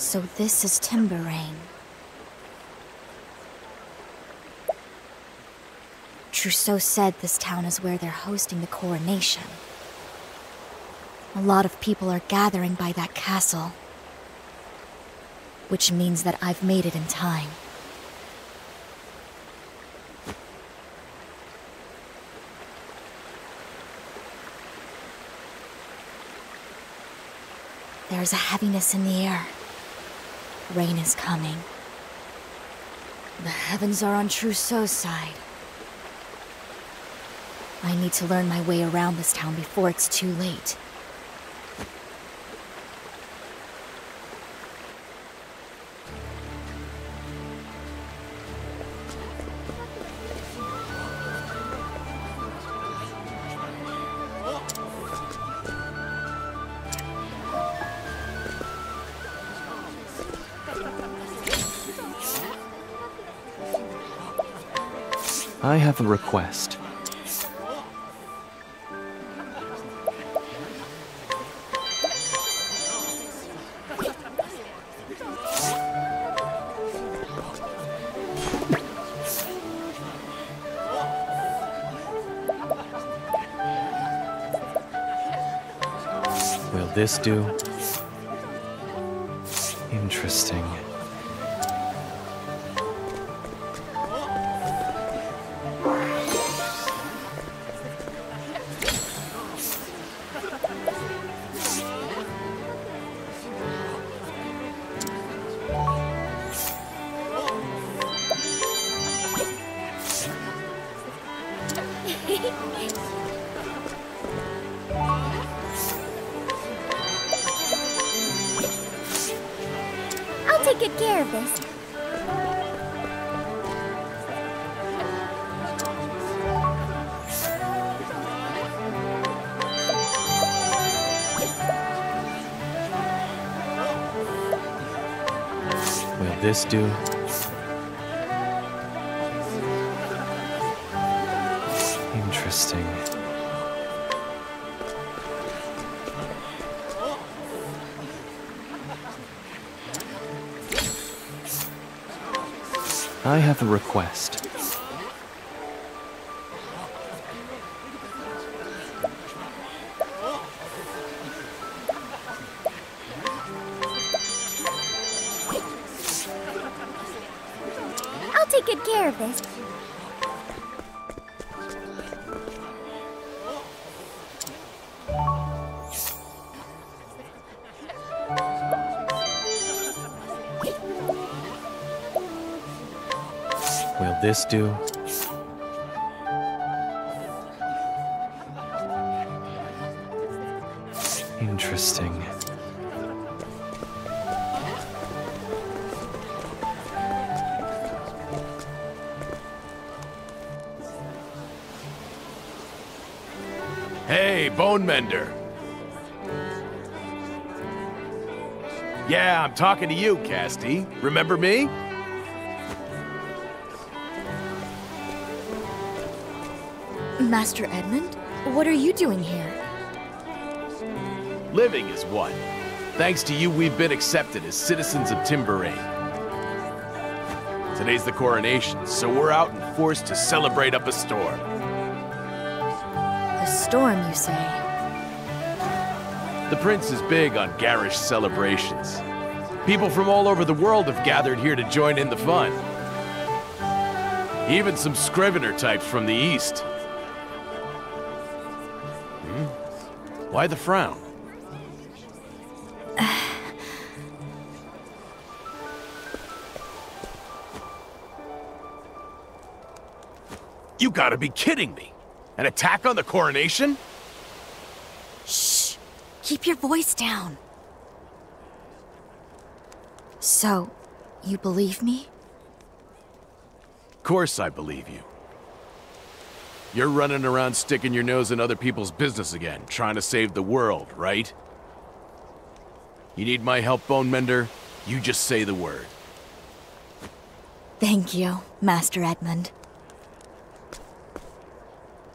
So this is Timberain. Trousseau said this town is where they're hosting the coronation. A lot of people are gathering by that castle. Which means that I've made it in time. There's a heaviness in the air. Rain is coming. The heavens are on Trousseau's side. I need to learn my way around this town before it's too late. I have a request. Will this do? Interesting. Good care of this. Will this do? Interesting. I have a request. This do? Interesting. Hey, Bone Mender. Yeah, I'm talking to you, Castti. Remember me? Master Edmund? What are you doing here? Living is one. Thanks to you, we've been accepted as citizens of Timberain. Today's the coronation, so we're out in force to celebrate up a storm. A storm, you say? The prince is big on garish celebrations. People from all over the world have gathered here to join in the fun. Even some Scrivener types from the east. Why the frown? You gotta be kidding me! An attack on the coronation? Shh! Keep your voice down. So, you believe me? Of course I believe you. You're running around sticking your nose in other people's business again, trying to save the world, right? You need my help, Bone Mender? You just say the word. Thank you, Master Edmund.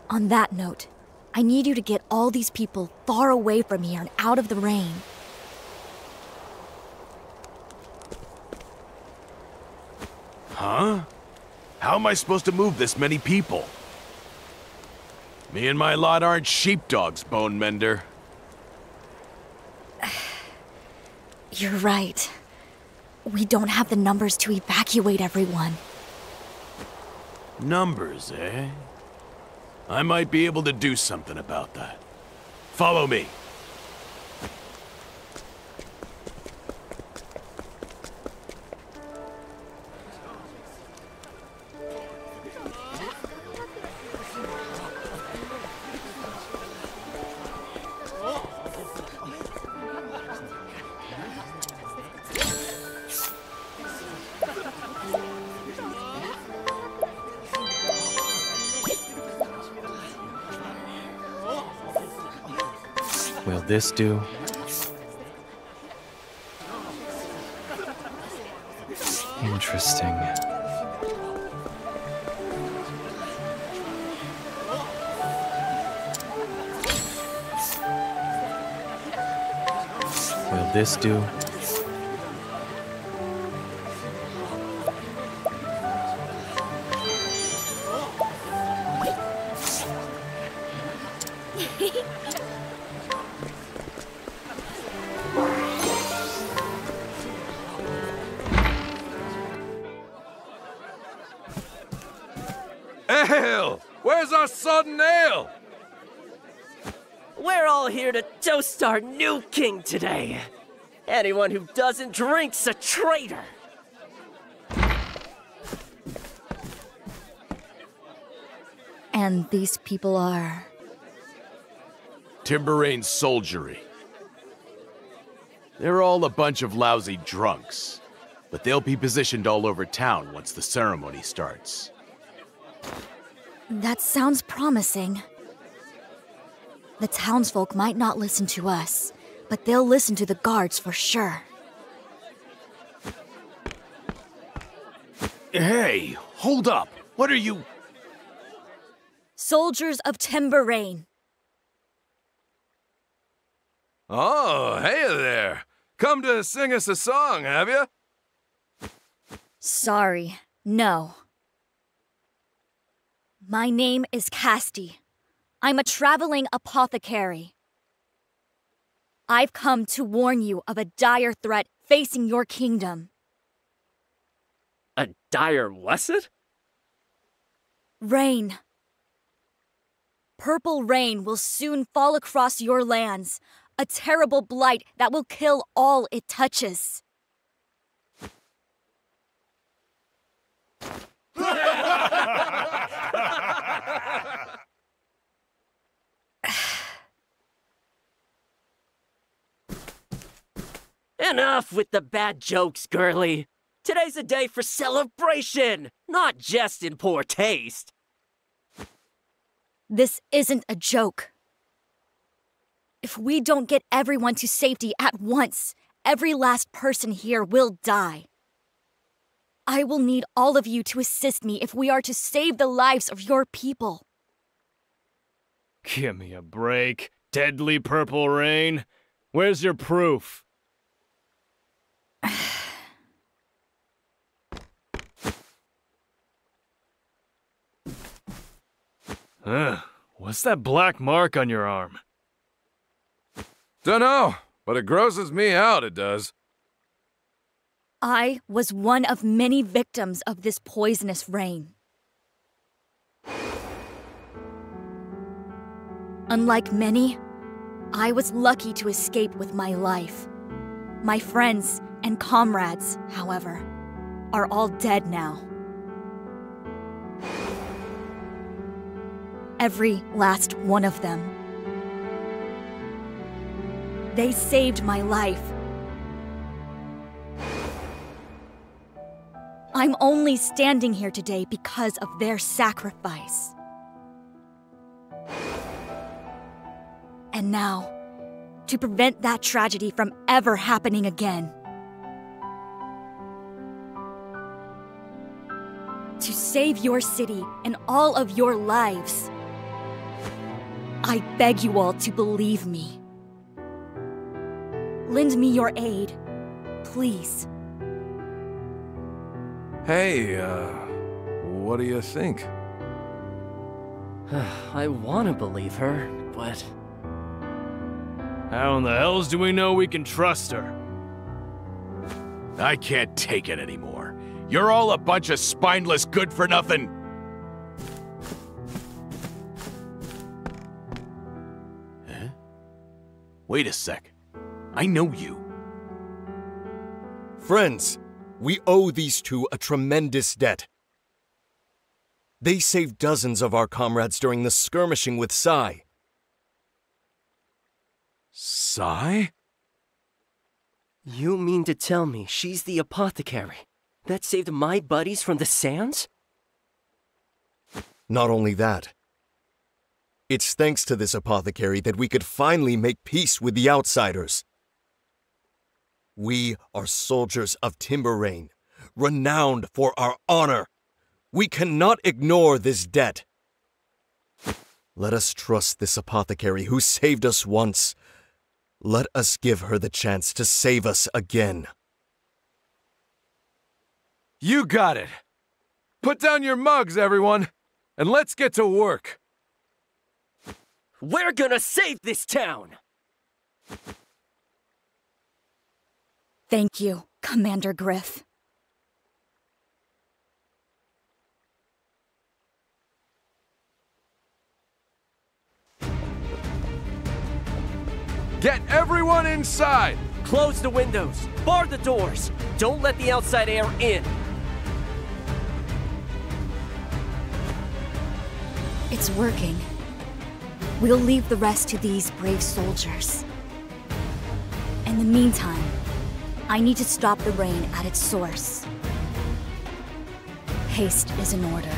On that note, I need you to get all these people far away from here and out of the rain. Huh? How am I supposed to move this many people? Me and my lot aren't sheepdogs, Bone Mender. You're right. We don't have the numbers to evacuate everyone. Numbers, eh? I might be able to do something about that. Follow me. This do? Interesting. Will this do? Our new king today. Anyone who doesn't drink's a traitor. And these people are. Timberain soldiery. They're all a bunch of lousy drunks, but they'll be positioned all over town once the ceremony starts. That sounds promising. The townsfolk might not listen to us, but they'll listen to the guards for sure. Hey, hold up! What are you. Soldiers of Timberain. Oh, hey there. Come to sing us a song, have you? Sorry, no. My name is Castti. I'm a traveling apothecary. I've come to warn you of a dire threat facing your kingdom. A dire wusset? Rain. Purple rain will soon fall across your lands, a terrible blight that will kill all it touches. Enough with the bad jokes, girly. Today's a day for celebration, not just in poor taste. This isn't a joke. If we don't get everyone to safety at once, every last person here will die. I will need all of you to assist me if we are to save the lives of your people. Give me a break. Deadly purple rain. Where's your proof? Ugh, what's that black mark on your arm? Dunno, but it grosses me out, it does. I was one of many victims of this poisonous rain. Unlike many, I was lucky to escape with my life. My friends and comrades, however, are all dead now. Every last one of them. They saved my life. I'm only standing here today because of their sacrifice. And now, to prevent that tragedy from ever happening again, to save your city and all of your lives, I beg you all to believe me. Lend me your aid, please. Hey, uh, what do you think? I want to believe her, but How in the hells do we know we can trust her? I can't take it anymore. You're all a bunch of spineless good Wait a sec. I know you. Friends, we owe these two a tremendous debt. They saved dozens of our comrades during the skirmishing with Sai. Sai? you mean to tell me she's the apothecary that saved my buddies from the sands? Not only that, it's thanks to this apothecary that we could finally make peace with the outsiders. We are soldiers of Timberain, renowned for our honor. We cannot ignore this debt. Let us trust this apothecary who saved us once. Let us give her the chance to save us again. You got it! Put down your mugs, everyone, and let's get to work. We're gonna save this town! Thank you, Commander Griff. Get everyone inside! Close the windows, bar the doors, don't let the outside air in. It's working. We'll leave the rest to these brave soldiers. In the meantime, I need to stop the rain at its source. Haste is in order.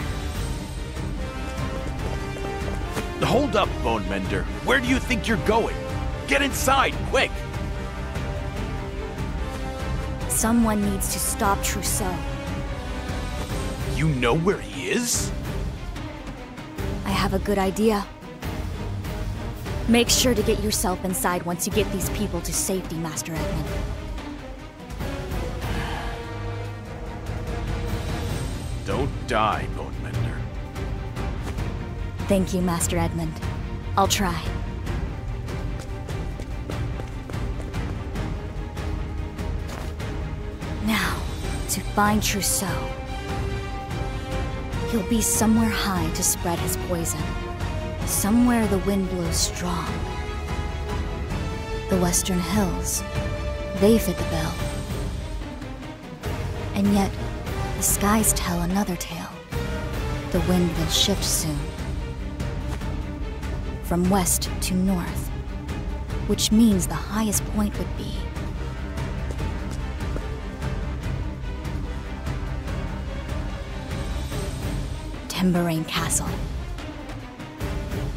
Hold up, Bone Mender. Where do you think you're going? Get inside, quick! Someone needs to stop Trousseau. You know where he is? I have a good idea. Make sure to get yourself inside once you get these people to safety, Master Edmund. Don't die, Bone Mender. Thank you, Master Edmund. I'll try. Now, to find Trousseau. He'll be somewhere high to spread his poison. Somewhere the wind blows strong. The western hills, they fit the bill. And yet, the skies tell another tale. The wind will shift soon. From west to north, which means the highest point would be Timberain Castle.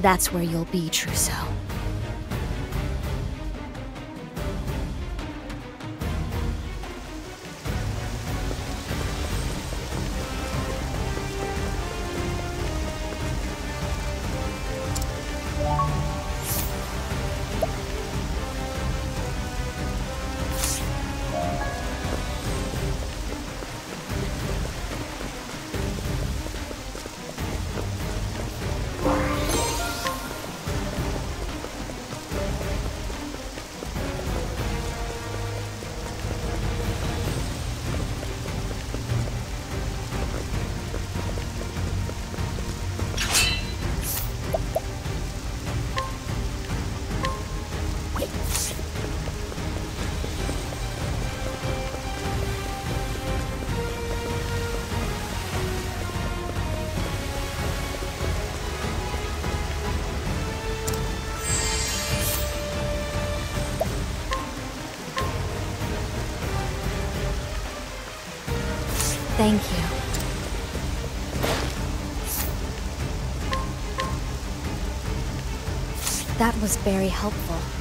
That's where you'll be, Trousseau. Thank you. That was very helpful.